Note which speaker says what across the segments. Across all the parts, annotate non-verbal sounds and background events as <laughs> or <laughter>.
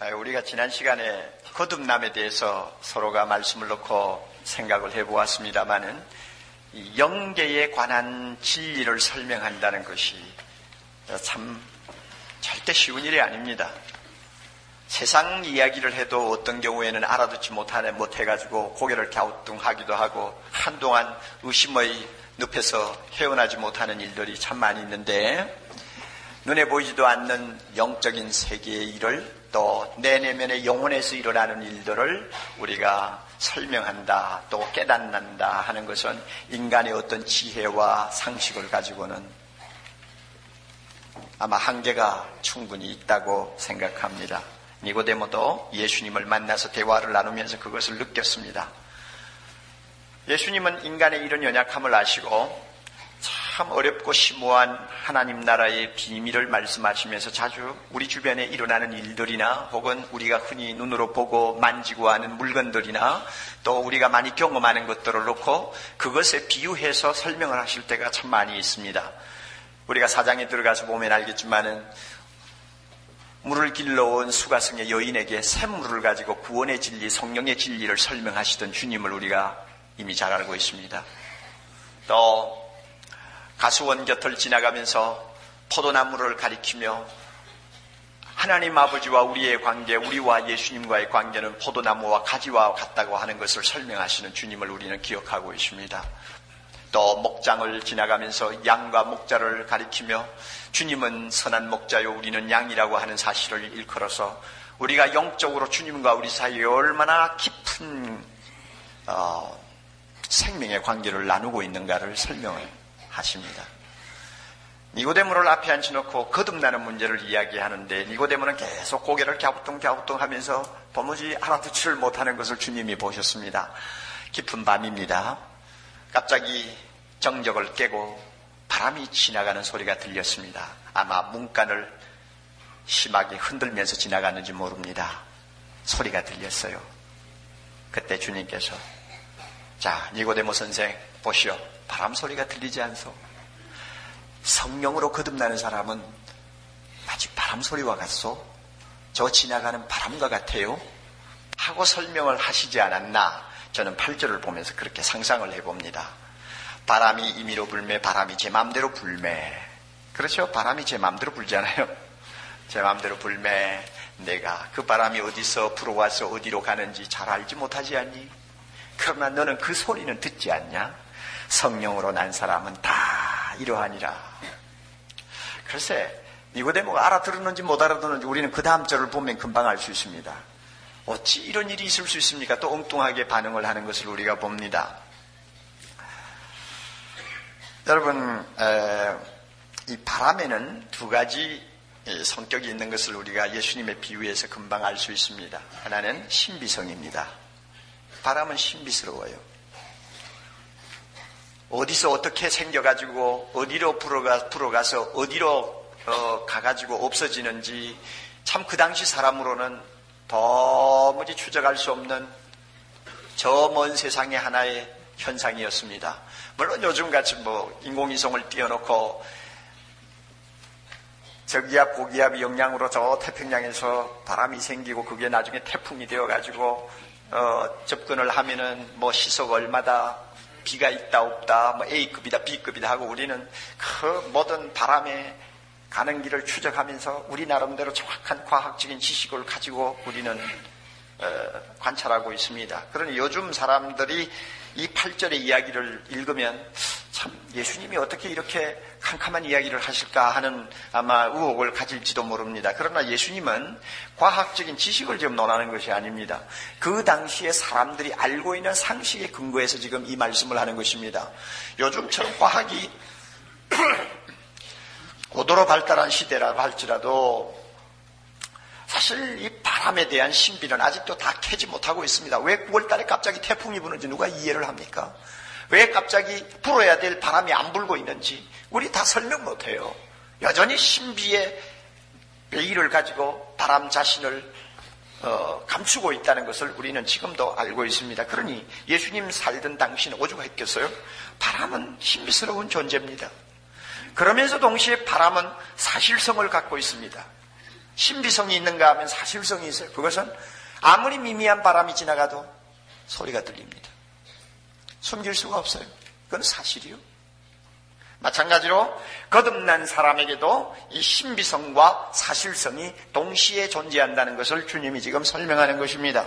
Speaker 1: 아, 우리가 지난 시간에 거듭남에 대해서 서로가 말씀을 놓고 생각을 해보았습니다마는 영계에 관한 진리를 설명한다는 것이 참 절대 쉬운 일이 아닙니다. 세상 이야기를 해도 어떤 경우에는 알아듣지 못하네 못해가지고 고개를 갸우뚱하기도 하고 한동안 의심의 늪에서 헤어나지 못하는 일들이 참 많이 있는데 눈에 보이지도 않는 영적인 세계의 일을 또 내 내면의 영혼에서 일어나는 일들을 우리가 설명한다 또 깨닫는다 하는 것은 인간의 어떤 지혜와 상식을 가지고는 아마 한계가 충분히 있다고 생각합니다. 니고데모도 예수님을 만나서 대화를 나누면서 그것을 느꼈습니다. 예수님은 인간의 이런 연약함을 아시고 참 어렵고 심오한 하나님 나라의 비밀을 말씀하시면서 자주 우리 주변에 일어나는 일들이나 혹은 우리가 흔히 눈으로 보고 만지고 하는 물건들이나 또 우리가 많이 경험하는 것들을 놓고 그것에 비유해서 설명을 하실 때가 참 많이 있습니다. 우리가 사장에 들어가서 보면 알겠지만은 물을 길러온 수가성의 여인에게 샘물을 가지고 구원의 진리, 성령의 진리를 설명하시던 주님을 우리가 이미 잘 알고 있습니다. 또 가수원 곁을 지나가면서 포도나무를 가리키며 하나님 아버지와 우리의 관계, 우리와 예수님과의 관계는 포도나무와 가지와 같다고 하는 것을 설명하시는 주님을 우리는 기억하고 있습니다. 또 목장을 지나가면서 양과 목자를 가리키며 주님은 선한 목자요 우리는 양이라고 하는 사실을 일컬어서 우리가 영적으로 주님과 우리 사이에 얼마나 깊은 어, 생명의 관계를 나누고 있는가를 설명을 하십니다. 니고데모를 앞에 앉혀놓고 거듭나는 문제를 이야기하는데 니고데모는 계속 고개를 갸우뚱갸우뚱 하면서 도무지 알아듣지를 못하는 것을 주님이 보셨습니다. 깊은 밤입니다. 갑자기 정적을 깨고 바람이 지나가는 소리가 들렸습니다. 아마 문간을 심하게 흔들면서 지나가는지 모릅니다. 소리가 들렸어요. 그때 주님께서 자 니고데모 선생 보시오 바람 소리가 들리지 않소. 성령으로 거듭나는 사람은 마치 바람 소리와 같소. 저 지나가는 바람과 같아요. 하고 설명을 하시지 않았나? 저는 8절을 보면서 그렇게 상상을 해봅니다. 바람이 임의로 불매, 바람이 제 마음대로 불매. 그렇죠? 바람이 제 마음대로 불잖아요. <laughs> 제 마음대로 불매. 내가 그 바람이 어디서 불어와서 어디로 가는지 잘 알지 못하지 않니? 그러나 너는 그 소리는 듣지 않냐? 성령으로 난 사람은 다 이러하니라. 글쎄, 니고데모가 알아들었는지 못 알아들었는지 우리는 그 다음 절을 보면 금방 알 수 있습니다. 어찌 이런 일이 있을 수 있습니까? 또 엉뚱하게 반응을 하는 것을 우리가 봅니다. 여러분, 에, 이 바람에는 두 가지 성격이 있는 것을 우리가 예수님의 비유에서 금방 알 수 있습니다. 하나는 신비성입니다. 바람은 신비스러워요. 어디서 어떻게 생겨가지고 어디로 불어가, 불어가서 어디로 어, 가가지고 없어지는지 참 그 당시 사람으로는 도무지 추적할 수 없는 저 먼 세상의 하나의 현상이었습니다. 물론 요즘같이 뭐 인공위성을 띄워놓고 저기압 고기압 영향으로 저 태평양에서 바람이 생기고 그게 나중에 태풍이 되어가지고 어, 접근을 하면은 뭐 시속 얼마다 비가 있다 없다, 뭐 A급이다 B급이다 하고 우리는 그 모든 바람에 가는 길을 추적하면서 우리 나름대로 정확한 과학적인 지식을 가지고 우리는 어, 관찰하고 있습니다. 그러니 요즘 사람들이 이 8절의 이야기를 읽으면 참 예수님이 어떻게 이렇게 캄캄한 이야기를 하실까 하는 아마 의혹을 가질지도 모릅니다. 그러나 예수님은 과학적인 지식을 지금 논하는 것이 아닙니다. 그 당시에 사람들이 알고 있는 상식에 근거해서 지금 이 말씀을 하는 것입니다. 요즘처럼 과학이 <clears throat> 고도로 발달한 시대라고 할지라도 사실 이 바람에 대한 신비는 아직도 다 캐지 못하고 있습니다. 왜 9월 달에 갑자기 태풍이 부는지 누가 이해를 합니까? 왜 갑자기 불어야 될 바람이 안 불고 있는지 우리 다 설명 못해요. 여전히 신비의 베일을 가지고 바람 자신을 어, 감추고 있다는 것을 우리는 지금도 알고 있습니다. 그러니 예수님 살던 당시는 오죽했겠어요? 바람은 신비스러운 존재입니다. 그러면서 동시에 바람은 사실성을 갖고 있습니다. 신비성이 있는가 하면 사실성이 있어요. 그것은 아무리 미미한 바람이 지나가도 소리가 들립니다. 숨길 수가 없어요. 그건 사실이요. 마찬가지로 거듭난 사람에게도 이 신비성과 사실성이 동시에 존재한다는 것을 주님이 지금 설명하는 것입니다.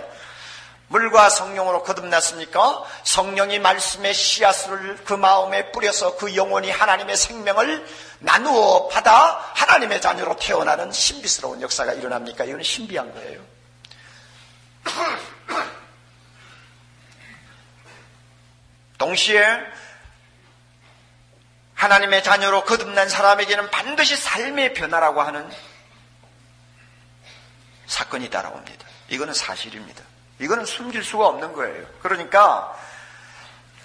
Speaker 1: 물과 성령으로 거듭났습니까? 성령이 말씀의 씨앗을 그 마음에 뿌려서 그 영혼이 하나님의 생명을 나누어 받아 하나님의 자녀로 태어나는 신비스러운 역사가 일어납니까? 이건 신비한 거예요. 동시에 하나님의 자녀로 거듭난 사람에게는 반드시 삶의 변화라고 하는 사건이 따라옵니다. 이거는 사실입니다. 이거는 숨길 수가 없는 거예요. 그러니까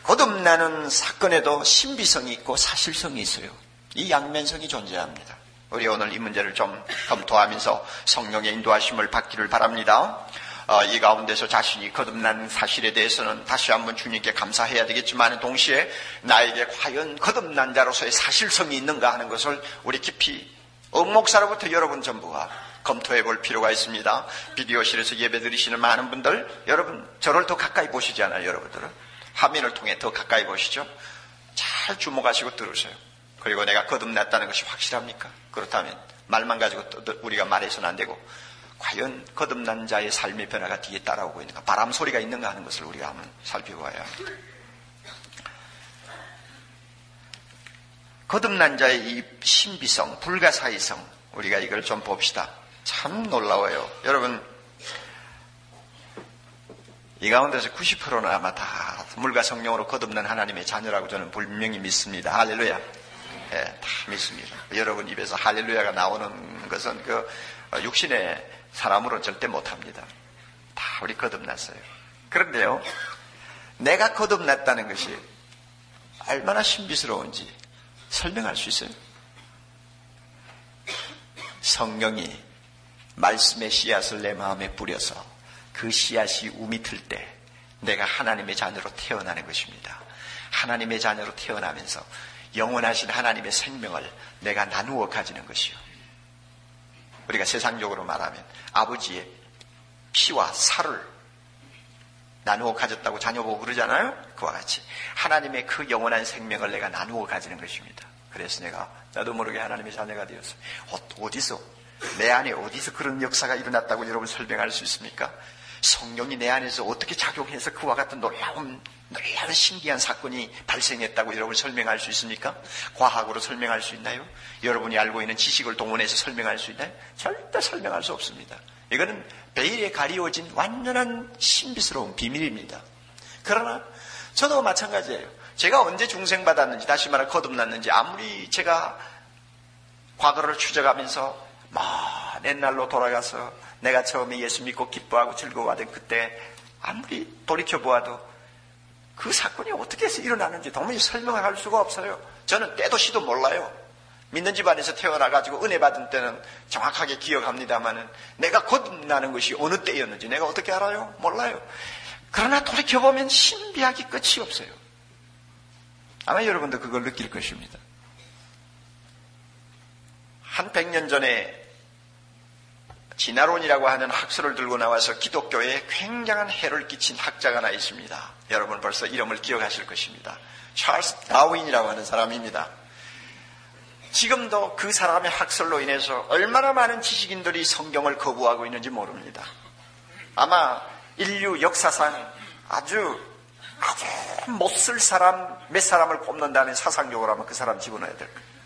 Speaker 1: 거듭나는 사건에도 신비성이 있고 사실성이 있어요. 이 양면성이 존재합니다. 우리 오늘 이 문제를 좀 검토하면서 성령의 인도하심을 받기를 바랍니다. 어, 이 가운데서 자신이 거듭난 사실에 대해서는 다시 한번 주님께 감사해야 되겠지만 동시에 나에게 과연 거듭난 자로서의 사실성이 있는가 하는 것을 우리 깊이 엄목사로부터 여러분 전부가 검토해 볼 필요가 있습니다. 비디오실에서 예배 드리시는 많은 분들, 여러분, 저를 더 가까이 보시지 않아요, 여러분들은? 화면을 통해 더 가까이 보시죠? 잘 주목하시고 들으세요. 그리고 내가 거듭났다는 것이 확실합니까? 그렇다면 말만 가지고 우리가 말해서는 안 되고 과연 거듭난 자의 삶의 변화가 뒤에 따라오고 있는가? 바람 소리가 있는가 하는 것을 우리가 한번 살펴봐야. 거듭난 자의 이 신비성, 불가사의성, 우리가 이걸 좀 봅시다. 참 놀라워요. 여러분, 이 가운데서 90%는 아마 다 물과 성령으로 거듭난 하나님의 자녀라고 저는 분명히 믿습니다. 할렐루야. 예, 다 믿습니다. 여러분 입에서 할렐루야가 나오는 것은 그 육신의 사람으로 절대 못합니다. 다 우리 거듭났어요. 그런데요, 내가 거듭났다는 것이 얼마나 신비스러운지 설명할 수 있어요. 성령이 말씀의 씨앗을 내 마음에 뿌려서 그 씨앗이 우미 틀 때 내가 하나님의 자녀로 태어나는 것입니다. 하나님의 자녀로 태어나면서 영원하신 하나님의 생명을 내가 나누어 가지는 것이요. 우리가 세상적으로 말하면 아버지의 피와 살을 나누어 가졌다고 자녀 보고 그러잖아요? 그와 같이 하나님의 그 영원한 생명을 내가 나누어 가지는 것입니다. 그래서 내가 나도 모르게 하나님의 자녀가 되었어요. 어디서 내 안에 어디서 그런 역사가 일어났다고 여러분 설명할 수 있습니까? 성령이 내 안에서 어떻게 작용해서 그와 같은 놀라운 놀라운 신기한 사건이 발생했다고 여러분 설명할 수 있습니까? 과학으로 설명할 수 있나요? 여러분이 알고 있는 지식을 동원해서 설명할 수 있나요? 절대 설명할 수 없습니다. 이거는 베일에 가리워진 완전한 신비스러운 비밀입니다. 그러나 저도 마찬가지예요. 제가 언제 중생받았는지 다시 말해 거듭났는지 아무리 제가 과거를 추적하면서 먼 옛날로 돌아가서 내가 처음에 예수 믿고 기뻐하고 즐거워하던 그때 아무리 돌이켜보아도 그 사건이 어떻게 해서 일어나는지 도무지 설명을 할 수가 없어요. 저는 때도 시도 몰라요. 믿는 집안에서 태어나가지고 은혜 받은 때는 정확하게 기억합니다만은 내가 거듭나는 것이 어느 때였는지 내가 어떻게 알아요? 몰라요. 그러나 돌이켜보면 신비하기 끝이 없어요. 아마 여러분도 그걸 느낄 것입니다. 한 100년 전에 진화론이라고 하는 학설을 들고 나와서 기독교에 굉장한 해를 끼친 학자가 하나 있습니다. 여러분 벌써 이름을 기억하실 것입니다. 찰스 다윈이라고 하는 사람입니다. 지금도 그 사람의 학설로 인해서 얼마나 많은 지식인들이 성경을 거부하고 있는지 모릅니다. 아마 인류 역사상 아주 아주 못 쓸 사람 몇 사람을 꼽는다면 사상적으로 하면 그 사람 집어넣어야 될 거예요.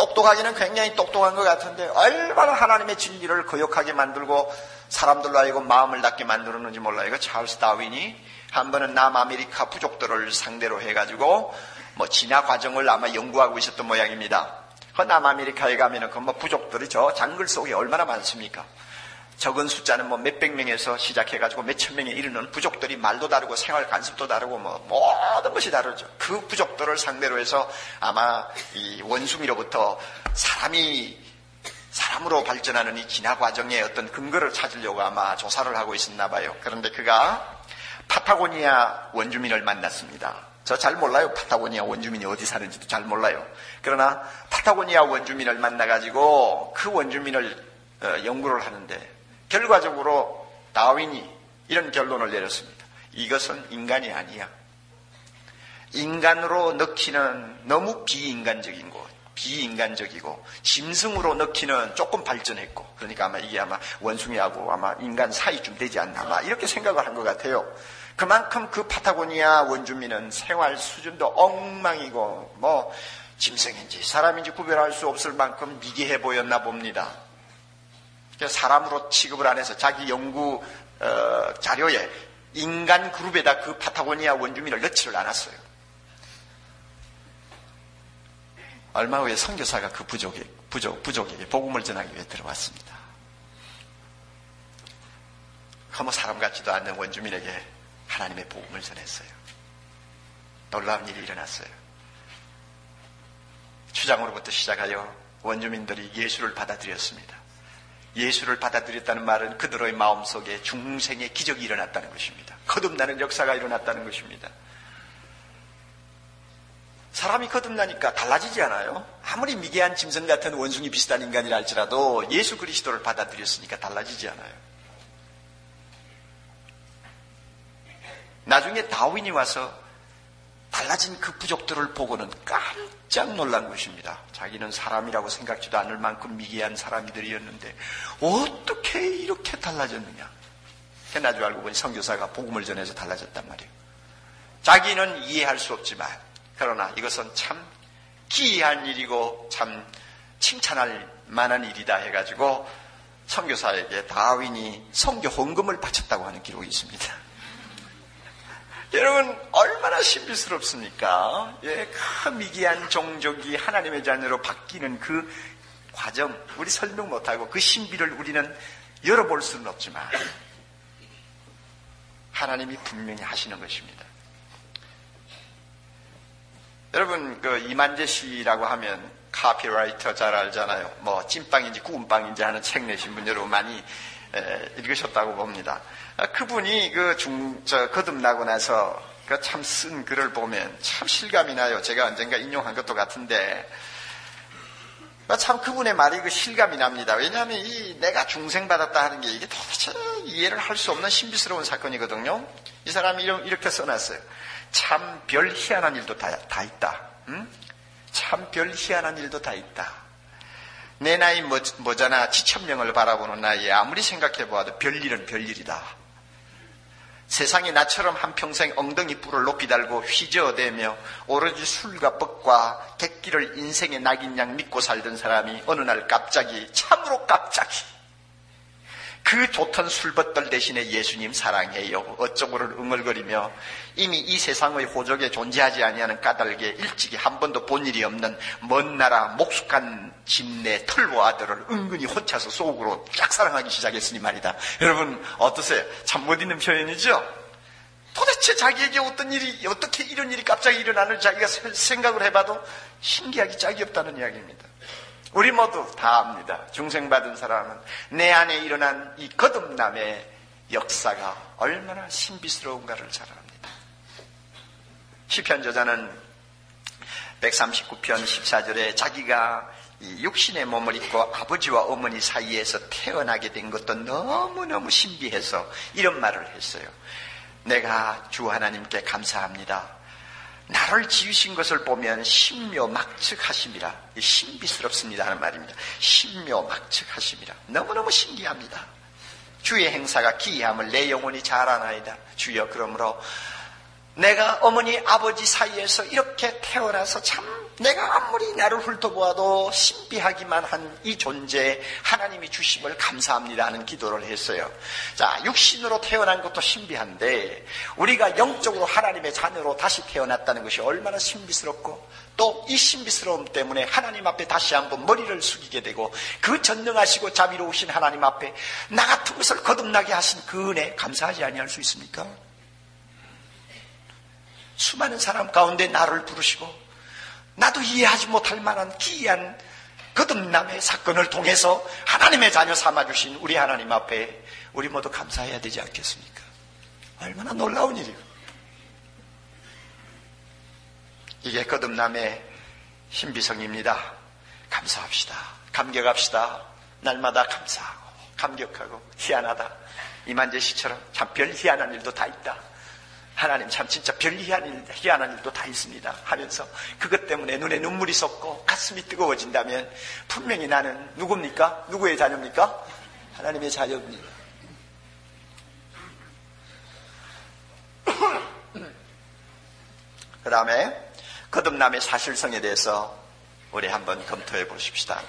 Speaker 1: 똑똑하기는 굉장히 똑똑한 것 같은데 얼마나 하나님의 진리를 거역하게 만들고 사람들로 하여금 마음을 닫게 만들었는지 몰라요. 이거 찰스 다윈이 한 번은 남아메리카 부족들을 상대로 해가지고 뭐 진화 과정을 아마 연구하고 있었던 모양입니다. 그 남아메리카에 가면은 그 뭐 부족들이 저 장글 속에 얼마나 많습니까? 적은 숫자는 뭐 몇백 명에서 시작해가지고 몇천 명에 이르는 부족들이 말도 다르고 생활 간섭도 다르고 뭐 모든 것이 다르죠. 그 부족들을 상대로 해서 아마 이 원숭이로부터 사람이 사람으로 발전하는 이 진화 과정의 어떤 근거를 찾으려고 아마 조사를 하고 있었나 봐요. 그런데 그가 파타고니아 원주민을 만났습니다. 저 잘 몰라요. 파타고니아 원주민이 어디 사는지도 잘 몰라요. 그러나 파타고니아 원주민을 만나가지고 그 원주민을 어, 연구를 하는데 결과적으로 다윈이 이런 결론을 내렸습니다. 이것은 인간이 아니야. 인간으로 넣기는 너무 비인간적인 것, 비인간적이고 짐승으로 넣기는 조금 발전했고 그러니까 아마 이게 아마 원숭이하고 아마 인간 사이쯤 되지 않나 아마 이렇게 생각을 한 것 같아요. 그만큼 그 파타고니아 원주민은 생활 수준도 엉망이고 뭐 짐승인지 사람인지 구별할 수 없을 만큼 미개해 보였나 봅니다. 사람으로 취급을 안 해서 자기 연구 어, 자료에 인간 그룹에다 그 파타고니아 원주민을 넣지를 않았어요. 얼마 후에 선교사가 그 부족에, 부족, 부족에게 복음을 전하기 위해 들어왔습니다. 허무 사람 같지도 않는 원주민에게 하나님의 복음을 전했어요. 놀라운 일이 일어났어요. 추장으로부터 시작하여 원주민들이 예수를 받아들였습니다. 예수를 받아들였다는 말은 그들의 마음속에 중생의 기적이 일어났다는 것입니다. 거듭나는 역사가 일어났다는 것입니다. 사람이 거듭나니까 달라지지 않아요? 아무리 미개한 짐승 같은 원숭이 비슷한 인간이라 할지라도 예수 그리스도를 받아들였으니까 달라지지 않아요. 나중에 다윈이 와서 달라진 그 부족들을 보고는 깜짝 놀란 것입니다. 자기는 사람이라고 생각지도 않을 만큼 미개한 사람들이었는데 어떻게 이렇게 달라졌느냐? 나중에 알고 보니 성교사가 복음을 전해서 달라졌단 말이에요. 자기는 이해할 수 없지만 그러나 이것은 참 기이한 일이고 참 칭찬할 만한 일이다 해가지고 성교사에게 다윈이 성교 헌금을 바쳤다고 하는 기록이 있습니다. 여러분 얼마나 신비스럽습니까? 예, 그 미개한 종족이 하나님의 자녀로 바뀌는 그 과정 우리 설명 못하고 그 신비를 우리는 열어볼 수는 없지만 하나님이 분명히 하시는 것입니다. 여러분 그 이만재 씨라고 하면 카피라이터 잘 알잖아요. 뭐 찐빵인지 구운빵인지 하는 책 내신 분 여러분 많이 에, 읽으셨다고 봅니다. 아, 그분이 그 중, 저, 거듭나고 나서 그 참 쓴 글을 보면 참 실감이 나요. 제가 언젠가 인용한 것도 같은데. 아, 참 그분의 말이 그 실감이 납니다. 왜냐하면 이 내가 중생받았다 하는 게 이게 도대체 이해를 할 수 없는 신비스러운 사건이거든요. 이 사람이 이렇게 써놨어요. 참 별 희한한 일도 다, 다 있다. 응? 참별 희한한 일도 다 있다. 내 나이 뭐, 뭐잖아 지천명을 바라보는 나이에 아무리 생각해 보아도 별일은 별일이다. 세상에 나처럼 한평생 엉덩이 뿔을 높이 달고 휘저어대며 오로지 술과 뻑과 객기를 인생의 낙인 양 믿고 살던 사람이 어느 날 갑자기 참으로 갑자기 그 좋던 술벗들 대신에 예수님 사랑해요. 어쩌고를 응얼거리며 이미 이 세상의 호적에 존재하지 아니하는 까닭에 일찍이 한 번도 본 일이 없는 먼 나라 목숙한 집내 털보 아들을 은근히 혼자서 속으로 짝사랑하기 시작했으니 말이다. 여러분 어떠세요? 참 멋있는 표현이죠? 도대체 자기에게 어떤 일이 어떻게 이런 일이 갑자기 일어나는 자기가 생각을 해봐도 신기하기 짝이 없다는 이야기입니다. 우리 모두 다 압니다. 중생받은 사람은 내 안에 일어난 이 거듭남의 역사가 얼마나 신비스러운가를 잘 압니다. 시편 저자는 139편 14절에 자기가 육신의 몸을 입고 아버지와 어머니 사이에서 태어나게 된 것도 너무너무 신비해서 이런 말을 했어요. 내가 주 하나님께 감사합니다. 나를 지으신 것을 보면 신묘막측하심이라 신비스럽습니다 하는 말입니다. 신묘막측하심이라 너무너무 신기합니다. 주의 행사가 기이함을 내 영혼이 잘 아나이다. 주여 그러므로 내가 어머니 아버지 사이에서 이렇게 태어나서 참 내가 아무리 나를 훑어보아도 신비하기만 한 이 존재 하나님이 주심을 감사합니다 하는 기도를 했어요. 자, 육신으로 태어난 것도 신비한데 우리가 영적으로 하나님의 자녀로 다시 태어났다는 것이 얼마나 신비스럽고 또 이 신비스러움 때문에 하나님 앞에 다시 한번 머리를 숙이게 되고 그 전능하시고 자비로우신 하나님 앞에 나 같은 것을 거듭나게 하신 그 은혜 감사하지 아니할 수 있습니까? 수많은 사람 가운데 나를 부르시고 나도 이해하지 못할 만한 기이한 거듭남의 사건을 통해서 하나님의 자녀 삼아주신 우리 하나님 앞에 우리 모두 감사해야 되지 않겠습니까? 얼마나 놀라운 일이고. 이게 거듭남의 신비성입니다. 감사합시다. 감격합시다. 날마다 감사하고 감격하고 희한하다. 이만재 씨처럼 참 별 희한한 일도 다 있다. 하나님 참 진짜 별 희한 일, 희한한 일도 다 있습니다. 하면서 그것 때문에 눈에 눈물이 솟고 가슴이 뜨거워진다면 분명히 나는 누굽니까? 누구의 자녀입니까? 하나님의 자녀입니다. <coughs> 그 다음에 거듭남의 사실성에 대해서 우리 한번 검토해 보십시다.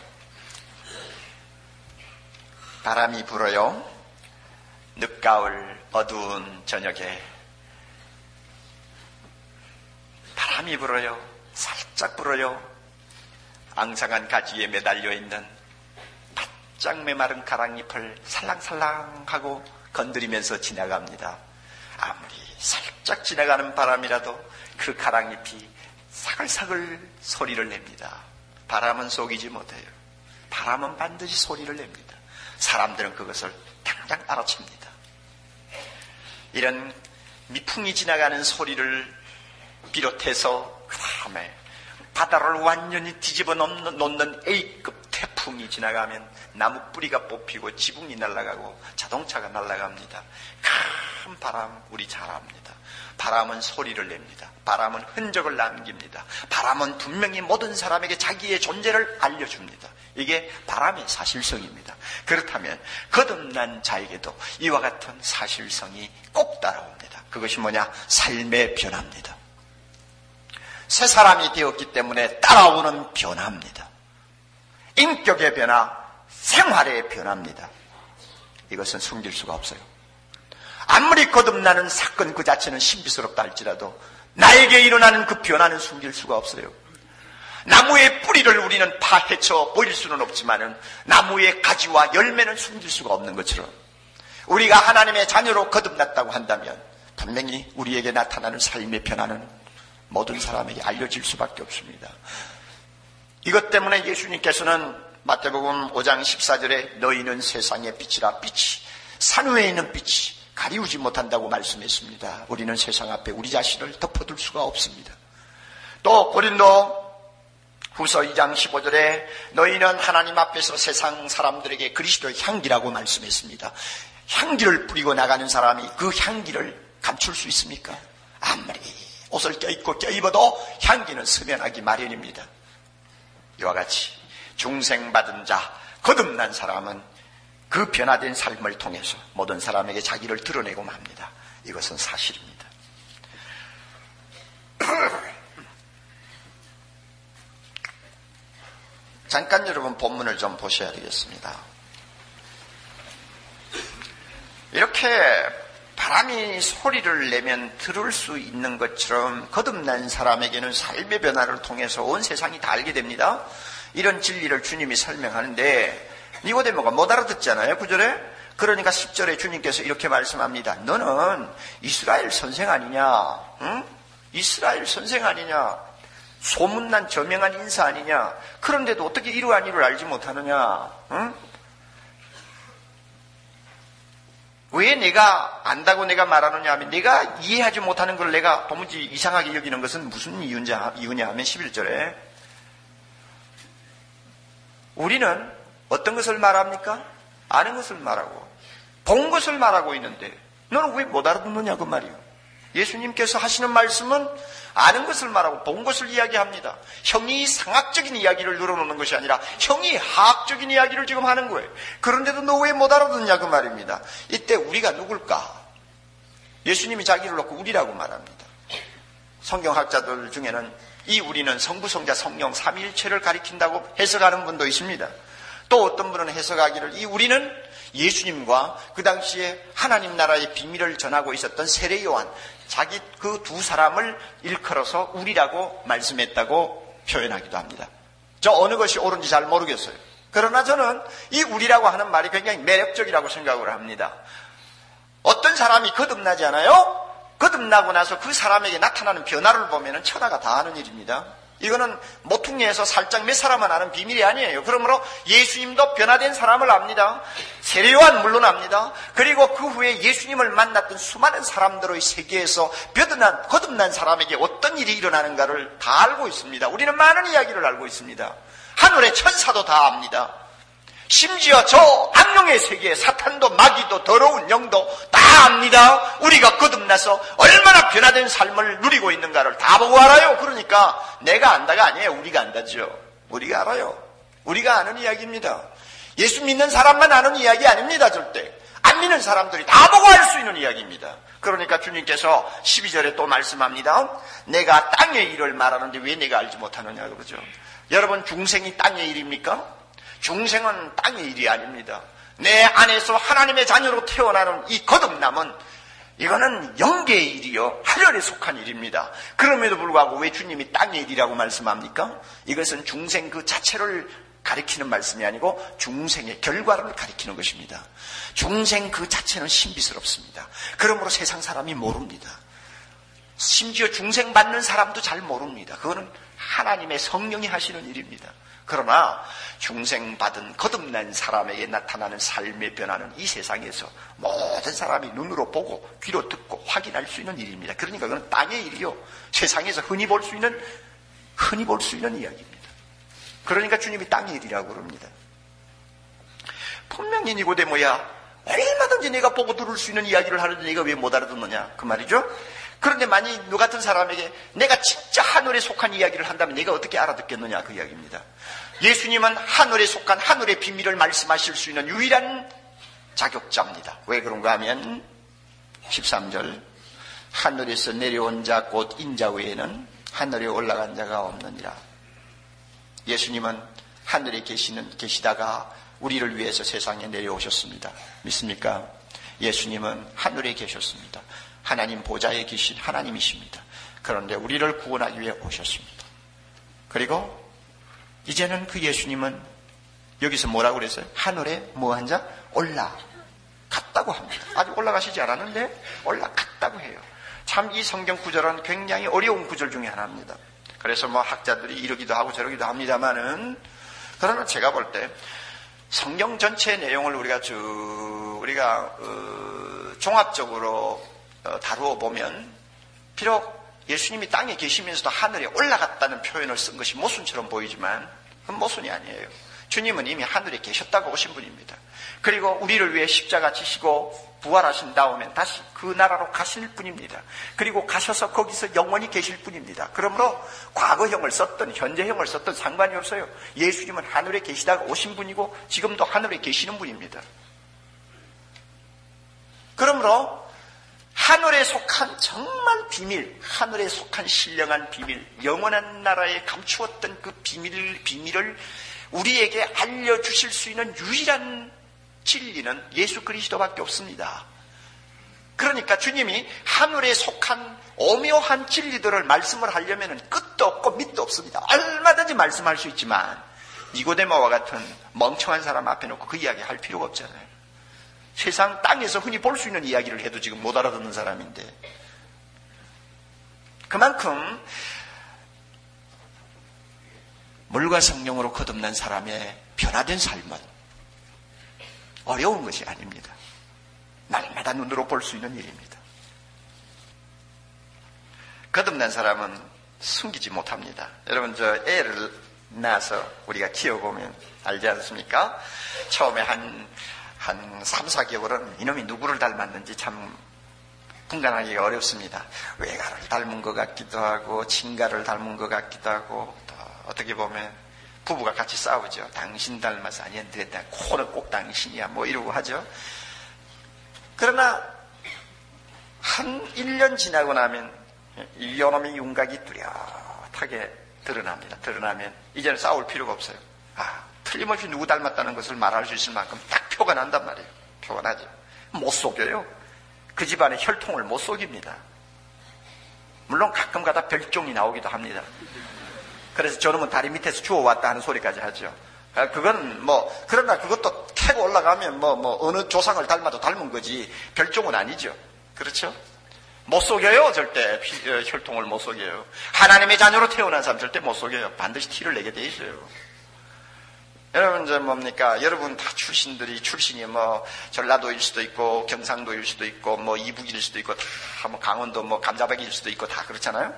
Speaker 1: 바람이 불어요. 늦가을 어두운 저녁에 바람이 불어요. 살짝 불어요. 앙상한 가지에 매달려 있는 바짝 메마른 가랑잎을 살랑살랑하고 건드리면서 지나갑니다. 아무리 살짝 지나가는 바람이라도 그 가랑잎이 사글사글 소리를 냅니다. 바람은 속이지 못해요. 바람은 반드시 소리를 냅니다. 사람들은 그것을 당장 알아챕니다. 이런 미풍이 지나가는 소리를 비롯해서 그 다음에 바다를 완전히 뒤집어 놓는 A급 태풍이 지나가면 나무 뿌리가 뽑히고 지붕이 날아가고 자동차가 날아갑니다. 큰 바람 우리 잘 압니다. 바람은 소리를 냅니다. 바람은 흔적을 남깁니다. 바람은 분명히 모든 사람에게 자기의 존재를 알려줍니다. 이게 바람의 사실성입니다. 그렇다면 거듭난 자에게도 이와 같은 사실성이 꼭 따라옵니다. 그것이 뭐냐? 삶의 변화입니다. 새 사람이 되었기 때문에 따라오는 변화입니다. 인격의 변화, 생활의 변화입니다. 이것은 숨길 수가 없어요. 아무리 거듭나는 사건 그 자체는 신비스럽다 할지라도 나에게 일어나는 그 변화는 숨길 수가 없어요. 나무의 뿌리를 우리는 파헤쳐 보일 수는 없지만은 나무의 가지와 열매는 숨길 수가 없는 것처럼 우리가 하나님의 자녀로 거듭났다고 한다면 분명히 우리에게 나타나는 삶의 변화는 모든 사람에게 알려질 수밖에 없습니다. 이것 때문에 예수님께서는 마태복음 5장 14절에 너희는 세상의 빛이라 빛이 산 위에 있는 빛이 가리우지 못한다고 말씀했습니다. 우리는 세상 앞에 우리 자신을 덮어둘 수가 없습니다. 또 고린도 후서 2장 15절에 너희는 하나님 앞에서 세상 사람들에게 그리스도의 향기라고 말씀했습니다. 향기를 뿌리고 나가는 사람이 그 향기를 감출 수 있습니까? 아무리 옷을 껴입고 껴입어도 향기는 스면하기 마련입니다. 이와 같이 중생받은 자, 거듭난 사람은 그 변화된 삶을 통해서 모든 사람에게 자기를 드러내고 맙니다. 이것은 사실입니다. <clears throat> 잠깐 여러분 본문을 좀 보셔야 되겠습니다. 이렇게 바람이 소리를 내면 들을 수 있는 것처럼 거듭난 사람에게는 삶의 변화를 통해서 온 세상이 다 알게 됩니다. 이런 진리를 주님이 설명하는데 니고데모가 못 알아듣잖아요. 구절에 그러니까 10절에 주님께서 이렇게 말씀합니다. 너는 이스라엘 선생 아니냐? 응? 이스라엘 선생 아니냐? 소문난 저명한 인사 아니냐? 그런데도 어떻게 이러한 일을 알지 못하느냐? 응? 왜 내가 안다고 내가 말하느냐 하면 내가 이해하지 못하는 걸 내가 도무지 이상하게 여기는 것은 무슨 이유냐, 이유냐 하면 11절에 우리는 어떤 것을 말합니까? 아는 것을 말하고 본 것을 말하고 있는데 너는 왜 못 알아듣느냐 그 말이요. 예수님께서 하시는 말씀은 아는 것을 말하고 본 것을 이야기합니다. 형이 상학적인 이야기를 늘어놓는 것이 아니라 형이 하학적인 이야기를 지금 하는 거예요. 그런데도 너 왜 못 알아듣냐 그 말입니다. 이때 우리가 누굴까? 예수님이 자기를 놓고 우리라고 말합니다. 성경학자들 중에는 이 우리는 성부, 성자, 성령 삼일체를 가리킨다고 해석하는 분도 있습니다. 또 어떤 분은 해석하기를 이 우리는 예수님과 그 당시에 하나님 나라의 비밀을 전하고 있었던 세례 요한, 자기 그 두 사람을 일컬어서 우리라고 말씀했다고 표현하기도 합니다. 저 어느 것이 옳은지 잘 모르겠어요. 그러나 저는 이 우리라고 하는 말이 굉장히 매력적이라고 생각을 합니다. 어떤 사람이 거듭나지 않아요? 거듭나고 나서 그 사람에게 나타나는 변화를 보면 천하가 다 아는 일입니다. 이거는 모퉁이에서 살짝 몇 사람만 아는 비밀이 아니에요. 그러므로 예수님도 변화된 사람을 압니다. 세례요한 물론 압니다. 그리고 그 후에 예수님을 만났던 수많은 사람들의 세계에서 벼드난, 거듭난 사람에게 어떤 일이 일어나는가를 다 알고 있습니다. 우리는 많은 이야기를 알고 있습니다. 하늘의 천사도 다 압니다. 심지어 저 악령의 세계 사탄도 마귀도 더러운 영도 다 압니다. 우리가 거듭나서 얼마나 변화된 삶을 누리고 있는가를 다 보고 알아요. 그러니까 내가 안다가 아니에요. 우리가 안다죠. 우리가 알아요. 우리가 아는 이야기입니다. 예수 믿는 사람만 아는 이야기 아닙니다. 절대. 안 믿는 사람들이 다 보고 알 수 있는 이야기입니다. 그러니까 주님께서 12절에 또 말씀합니다. 내가 땅의 일을 말하는데 왜 내가 알지 못하느냐 그러죠. 여러분 중생이 땅의 일입니까? 중생은 땅의 일이 아닙니다. 내 안에서 하나님의 자녀로 태어나는 이 거듭남은 이거는 영계의 일이요. 하늘에 속한 일입니다. 그럼에도 불구하고 왜 주님이 땅의 일이라고 말씀합니까? 이것은 중생 그 자체를 가리키는 말씀이 아니고 중생의 결과를 가리키는 것입니다. 중생 그 자체는 신비스럽습니다. 그러므로 세상 사람이 모릅니다. 심지어 중생 받는 사람도 잘 모릅니다. 그거는 하나님의 성령이 하시는 일입니다. 그러나 중생 받은 거듭난 사람에게 나타나는 삶의 변화는 이 세상에서 모든 사람이 눈으로 보고 귀로 듣고 확인할 수 있는 일입니다. 그러니까 그건 땅의 일이요. 세상에서 흔히 볼 수 있는 흔히 볼 수 있는 이야기입니다. 그러니까 주님이 땅의 일이라고 그럽니다. 분명히 니고데모야 얼마든지 내가 보고 들을 수 있는 이야기를 하는데 내가 왜 못 알아듣느냐 그 말이죠. 그런데 만약 너 같은 사람에게 내가 진짜 하늘에 속한 이야기를 한다면 내가 어떻게 알아듣겠느냐 그 이야기입니다. 예수님은 하늘에 속한 하늘의 비밀을 말씀하실 수 있는 유일한 자격자입니다. 왜 그런가 하면 13절 하늘에서 내려온 자 곧 인자 외에는 하늘에 올라간 자가 없느니라. 예수님은 하늘에 계시는 계시다가 우리를 위해서 세상에 내려오셨습니다. 믿습니까? 예수님은 하늘에 계셨습니다. 하나님 보좌에 계신 하나님이십니다. 그런데 우리를 구원하기 위해 오셨습니다. 그리고 이제는 그 예수님은 여기서 뭐라고 그랬어요? 하늘에 뭐한 자? 올라갔다고 합니다. 아직 올라가시지 않았는데 올라갔다고 해요. 참 이 성경 구절은 굉장히 어려운 구절 중에 하나입니다. 그래서 뭐 학자들이 이러기도 하고 저러기도 합니다만은 그러나 제가 볼 때 성경 전체 내용을 우리가 쭉 우리가 어, 종합적으로 어, 다루어 보면 비록 예수님이 땅에 계시면서도 하늘에 올라갔다는 표현을 쓴 것이 모순처럼 보이지만 그건 모순이 아니에요. 주님은 이미 하늘에 계셨다고 오신 분입니다. 그리고 우리를 위해 십자가 지시고 부활하신 다음에 다시 그 나라로 가실 분입니다. 그리고 가셔서 거기서 영원히 계실 분입니다. 그러므로 과거형을 썼던 현재형을 썼던 상관이 없어요. 예수님은 하늘에 계시다가 오신 분이고 지금도 하늘에 계시는 분입니다. 그러므로 하늘에 속한 정말 비밀, 하늘에 속한 신령한 비밀, 영원한 나라에 감추었던 그 비밀, 비밀을 우리에게 알려주실 수 있는 유일한 진리는 예수 그리스도밖에 없습니다. 그러니까 주님이 하늘에 속한 오묘한 진리들을 말씀을 하려면 끝도 없고 밑도 없습니다. 얼마든지 말씀할 수 있지만 니고데모와 같은 멍청한 사람 앞에 놓고 그 이야기 할 필요가 없잖아요. 세상 땅에서 흔히 볼 수 있는 이야기를 해도 지금 못 알아듣는 사람인데 그만큼 물과 성령으로 거듭난 사람의 변화된 삶은 어려운 것이 아닙니다. 날마다 눈으로 볼 수 있는 일입니다. 거듭난 사람은 숨기지 못합니다. 여러분 저 애를 낳아서 우리가 키워보면 알지 않습니까? 처음에 한, 한 3, 4개월은 이놈이 누구를 닮았는지 참 분간하기가 어렵습니다. 외가를 닮은 것 같기도 하고 친가를 닮은 것 같기도 하고 또 어떻게 보면 부부가 같이 싸우죠. 당신 닮아서 아니야, 내 코는 꼭 당신이야. 뭐 이러고 하죠. 그러나 한 1년 지나고 나면 이놈의 윤곽이 뚜렷하게 드러납니다. 드러나면 이제는 싸울 필요가 없어요. 아, 틀림없이 누구 닮았다는 것을 말할 수 있을 만큼 딱 표가 난단 말이에요. 표가 나죠. 못 속여요. 그 집안의 혈통을 못 속입니다. 물론 가끔 가다 별종이 나오기도 합니다. 그래서 저놈은 다리 밑에서 주워왔다 하는 소리까지 하죠. 아, 그건 뭐, 그러나 그것도 캐고 올라가면 뭐, 뭐, 어느 조상을 닮아도 닮은 거지, 별종은 아니죠. 그렇죠? 못 속여요, 절대. 어, 혈통을 못 속여요. 하나님의 자녀로 태어난 사람 절대 못 속여요. 반드시 티를 내게 돼 있어요. 여러분, 저 뭡니까? 여러분 다 출신들이, 출신이 뭐, 전라도일 수도 있고, 경상도일 수도 있고, 뭐, 이북일 수도 있고, 다, 뭐, 강원도 뭐, 감자박일 수도 있고, 다 그렇잖아요?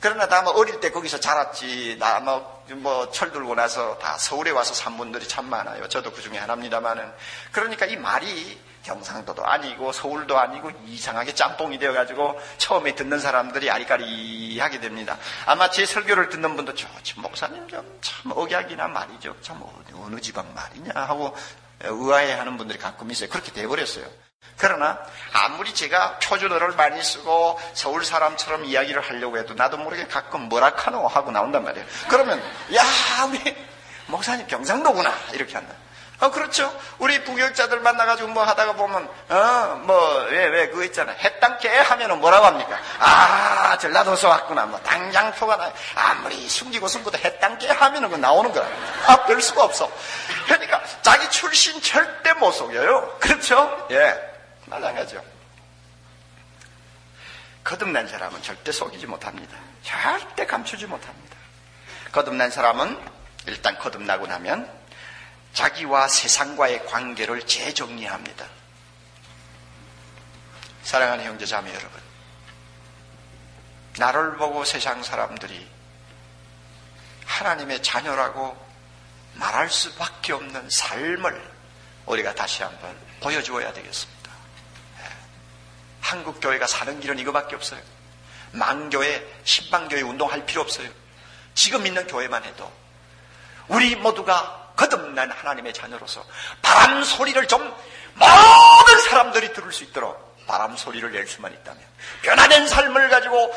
Speaker 1: 그러나 나뭐 어릴 때 거기서 자랐지. 나뭐뭐 철들고 나서 다 서울에 와서 산 분들이 참 많아요. 저도 그 중에 하나입니다만은. 그러니까 이 말이 경상도도 아니고 서울도 아니고 이상하게 짬뽕이 되어가지고 처음에 듣는 사람들이 아리까리하게 됩니다. 아마 제 설교를 듣는 분도 저, 저 목사님 좀참 억약이나 말이죠. 참 어느 지방 말이냐 하고 의아해하는 분들이 가끔 있어요. 그렇게 돼버렸어요. 그러나 아무리 제가 표준어를 많이 쓰고 서울 사람처럼 이야기를 하려고 해도 나도 모르게 가끔 뭐라카노 하고 나온단 말이에요. 그러면 야 우리 목사님 경상도구나 이렇게 한다. 어, 그렇죠. 우리 부교육자들 만나가지고 뭐 하다가 보면, 어, 뭐, 왜, 왜, 그거 있잖아. 해땅깨 하면은 뭐라고 합니까? 아, 전라도서 왔구나. 뭐, 당장 표가 나. 아무리 숨기고 숨고도 해땅깨 하면은 그 나오는 거야. 아, 별 수가 없어. 그러니까 자기 출신 절대 못 속여요. 그렇죠? 예. 마찬가지죠. 거듭난 사람은 절대 속이지 못합니다. 절대 감추지 못합니다. 거듭난 사람은 일단 거듭나고 나면 자기와 세상과의 관계를 재정리합니다. 사랑하는 형제 자매 여러분, 나를 보고 세상 사람들이 하나님의 자녀라고 말할 수밖에 없는 삶을 우리가 다시 한번 보여주어야 되겠습니다. 예. 한국 교회가 사는 길은 이거밖에 없어요. 망교회, 신방교회 운동할 필요 없어요. 지금 있는 교회만 해도 우리 모두가 거듭난 하나님의 자녀로서 바람 소리를 좀 모든 사람들이 들을 수 있도록 바람 소리를 낼 수만 있다면 변화된 삶을 가지고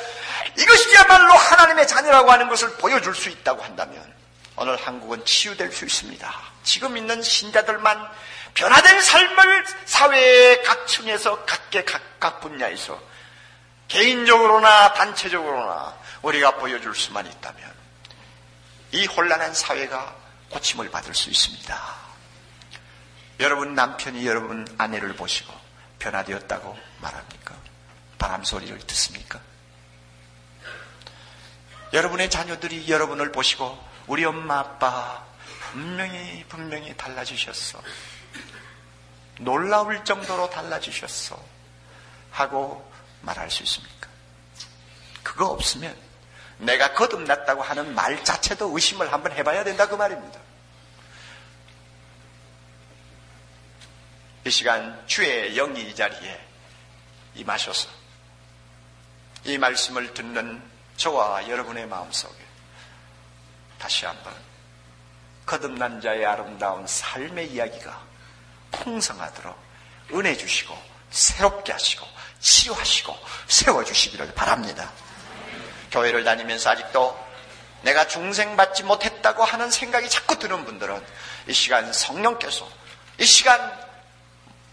Speaker 1: 이것이야말로 하나님의 자녀라고 하는 것을 보여줄 수 있다고 한다면 오늘 한국은 치유될 수 있습니다. 지금 있는 신자들만 변화된 삶을 사회의 각 층에서 각계 각각 분야에서 개인적으로나 단체적으로나 우리가 보여줄 수만 있다면 이 혼란한 사회가 고침을 받을 수 있습니다. 여러분 남편이 여러분 아내를 보시고 변화되었다고 말합니까? 바람 소리를 듣습니까? 여러분의 자녀들이 여러분을 보시고 우리 엄마 아빠 분명히 분명히 달라지셨어. 놀라울 정도로 달라지셨어. 하고 말할 수 있습니까? 그거 없으면 내가 거듭났다고 하는 말 자체도 의심을 한번 해봐야 된다 그 말입니다. 이 시간 주의 영이 이 자리에 임하셔서 이 말씀을 듣는 저와 여러분의 마음속에 다시 한번 거듭난 자의 아름다운 삶의 이야기가 풍성하도록 은혜 주시고 새롭게 하시고 치유하시고 세워주시기를 바랍니다. 교회를 다니면서 아직도 내가 중생받지 못했다고 하는 생각이 자꾸 드는 분들은 이 시간 성령께서 이 시간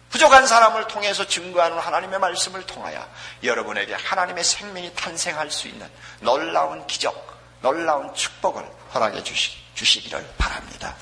Speaker 1: 부족한 사람을 통해서 증거하는 하나님의 말씀을 통하여 여러분에게 하나님의 생명이 탄생할 수 있는 놀라운 기적, 놀라운 축복을 허락해 주시, 주시기를 바랍니다.